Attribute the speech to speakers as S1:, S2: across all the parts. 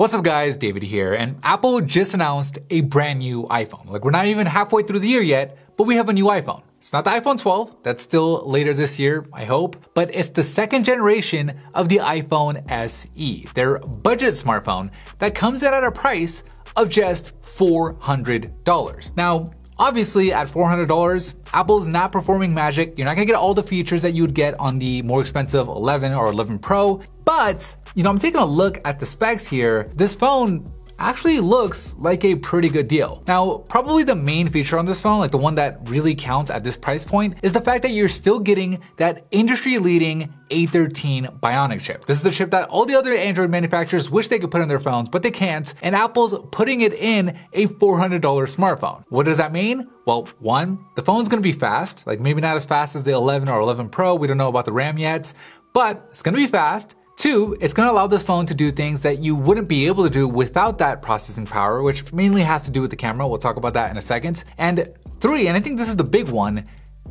S1: What's up guys, David here, and Apple just announced a brand new iPhone. Like we're not even halfway through the year yet, but we have a new iPhone. It's not the iPhone 12, that's still later this year, I hope, but it's the second generation of the iPhone SE, their budget smartphone that comes in at a price of just $400. Now, Obviously, at $400, Apple's not performing magic. You're not gonna get all the features that you would get on the more expensive 11 or 11 Pro, but, you know, I'm taking a look at the specs here. This phone actually looks like a pretty good deal. Now, probably the main feature on this phone, like the one that really counts at this price point, is the fact that you're still getting that industry-leading A13 Bionic chip. This is the chip that all the other Android manufacturers wish they could put in their phones, but they can't, and Apple's putting it in a $400 smartphone. What does that mean? Well, one, the phone's gonna be fast, like maybe not as fast as the 11 or 11 Pro, we don't know about the RAM yet, but it's gonna be fast. Two, it's gonna allow this phone to do things that you wouldn't be able to do without that processing power, which mainly has to do with the camera. We'll talk about that in a second. And three, and I think this is the big one,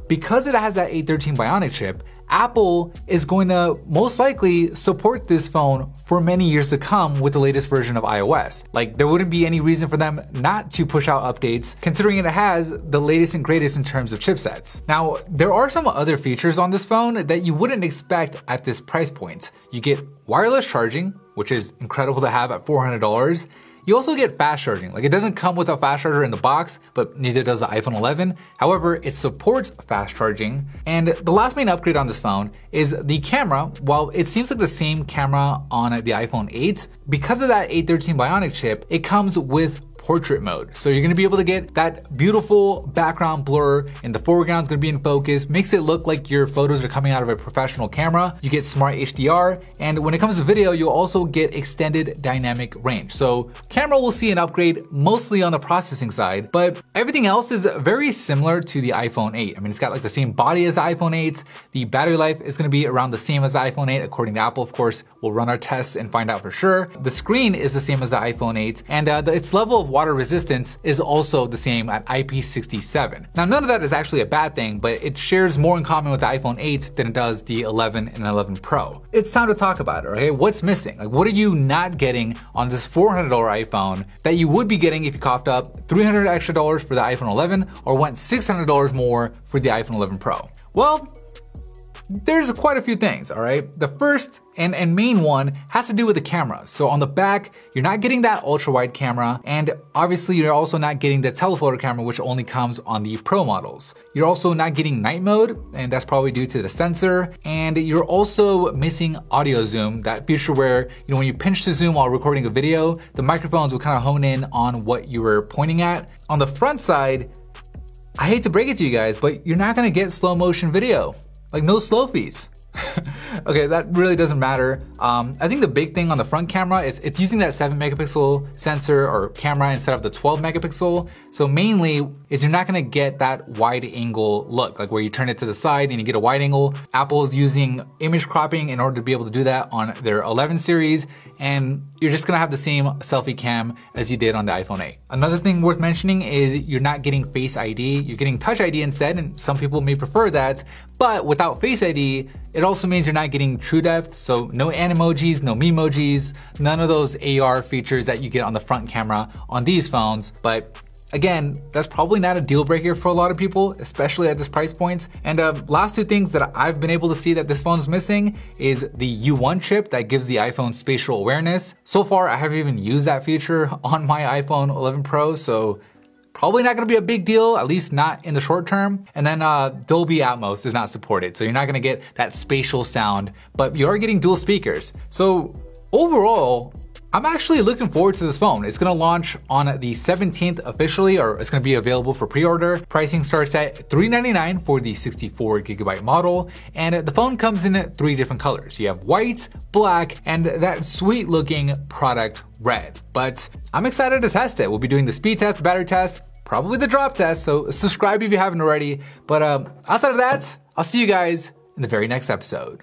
S1: because it has that A13 Bionic chip, Apple is going to most likely support this phone for many years to come with the latest version of iOS. Like there wouldn't be any reason for them not to push out updates considering it has the latest and greatest in terms of chipsets. Now, there are some other features on this phone that you wouldn't expect at this price point. You get wireless charging, which is incredible to have at $400. You also get fast charging. Like it doesn't come with a fast charger in the box, but neither does the iPhone 11. However, it supports fast charging. And the last main upgrade on this phone is the camera. While it seems like the same camera on the iPhone 8, because of that A13 Bionic chip, it comes with portrait mode. So you're gonna be able to get that beautiful background blur and the foreground's gonna be in focus, makes it look like your photos are coming out of a professional camera. You get smart HDR, and when it comes to video, you'll also get extended dynamic range. So camera will see an upgrade mostly on the processing side, but everything else is very similar to the iPhone 8. I mean, it's got like the same body as the iPhone 8. The battery life is gonna be around the same as the iPhone 8, according to Apple. Of course, we'll run our tests and find out for sure. The screen is the same as the iPhone 8, and uh, the, its level of water resistance is also the same at IP67. Now none of that is actually a bad thing, but it shares more in common with the iPhone 8 than it does the 11 and 11 Pro. It's time to talk about it, okay? What's missing? Like what are you not getting on this $400 iPhone that you would be getting if you coughed up 300 extra dollars for the iPhone 11 or went $600 more for the iPhone 11 Pro? Well, there's quite a few things, all right? The first and, and main one has to do with the camera. So on the back, you're not getting that ultra wide camera, and obviously you're also not getting the telephoto camera, which only comes on the Pro models. You're also not getting night mode, and that's probably due to the sensor, and you're also missing audio zoom, that feature where, you know, when you pinch to zoom while recording a video, the microphones will kind of hone in on what you were pointing at. On the front side, I hate to break it to you guys, but you're not gonna get slow motion video. Like no slofies. okay, that really doesn't matter. Um, I think the big thing on the front camera is it's using that 7 megapixel sensor or camera instead of the 12 megapixel. So mainly is you're not gonna get that wide angle look, like where you turn it to the side and you get a wide angle. Apple is using image cropping in order to be able to do that on their 11 series and you're just gonna have the same selfie cam as you did on the iPhone 8. Another thing worth mentioning is you're not getting Face ID, you're getting Touch ID instead, and some people may prefer that, but without Face ID, it also means you're not getting true depth, so no animojis, no memojis, none of those AR features that you get on the front camera on these phones, but Again, that's probably not a deal breaker for a lot of people, especially at this price point. And uh, last two things that I've been able to see that this phone's missing is the U1 chip that gives the iPhone spatial awareness. So far, I haven't even used that feature on my iPhone 11 Pro, so probably not gonna be a big deal, at least not in the short term. And then uh, Dolby Atmos is not supported, so you're not gonna get that spatial sound, but you are getting dual speakers. So overall, I'm actually looking forward to this phone. It's gonna launch on the 17th officially, or it's gonna be available for pre-order. Pricing starts at 399 for the 64 gigabyte model, and the phone comes in three different colors. You have white, black, and that sweet looking product red. But I'm excited to test it. We'll be doing the speed test, the battery test, probably the drop test, so subscribe if you haven't already. But uh, outside of that, I'll see you guys in the very next episode.